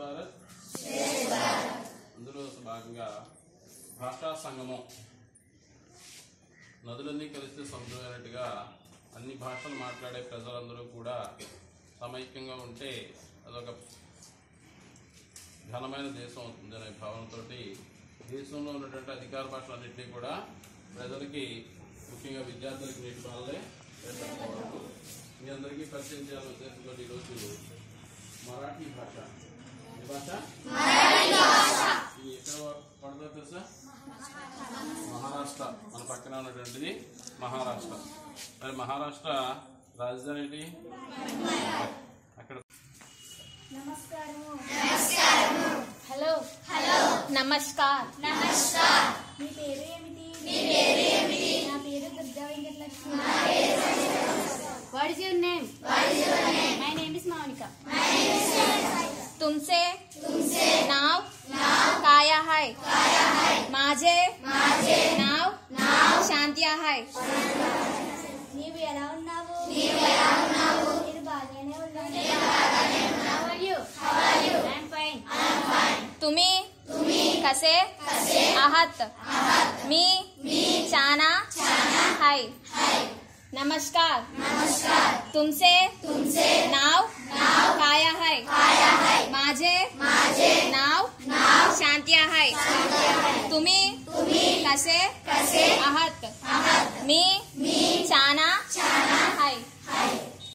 భారత్. అందులో భాగంగా భాషా సంగమం. నదులన్నీ కలిస్తే సముద్రమైనట్టుగా అన్ని భాషలు మాట్లాడే ప్రజలందరూ కూడా సమైక్యంగా ఉంటే అదొక ఘనమైన దేశం అవుతుంది అనే భావనతోటి దేశంలో ఉన్నటువంటి అధికార భాషలన్నింటినీ కూడా ప్రజలకి ముఖ్యంగా విద్యార్థులకి నేటి వాళ్ళే మీ అందరికీ పరిచయం చేయాలని ఉద్దేశంతో ఈరోజు మరాఠీ భాష భాష ఇది ఎక్కడ పడుతుందో తెలుసా? మహారాష్ట్ర. మన పక్కన ఉన్నటువంటిది మహారాష్ట్ర. మరి మహారాష్ట్ర రాజధాని ఏంటి? అక్కడ. నమస్కారము. హలో. హలో. నమస్కార్. నమస్కార్. మీ పేరు ఏమిటి? మీ పేరు ఏమిటి? నా పేరు దుర్గా వెంకటలక్ష్మి. तुमसे नाव काया है माझे नाव శాంతియా హై నీవు ఎలా ఉన్నావు నీవు ఎలా ఉన్నావు నేను బాగానే ఉన్నాను How are you? I'm fine. तुम्ही कसे आहात मी चाना हाय नमस्कार तुमचे नाव शांती आहे. तुम्ही कसे आहात? मी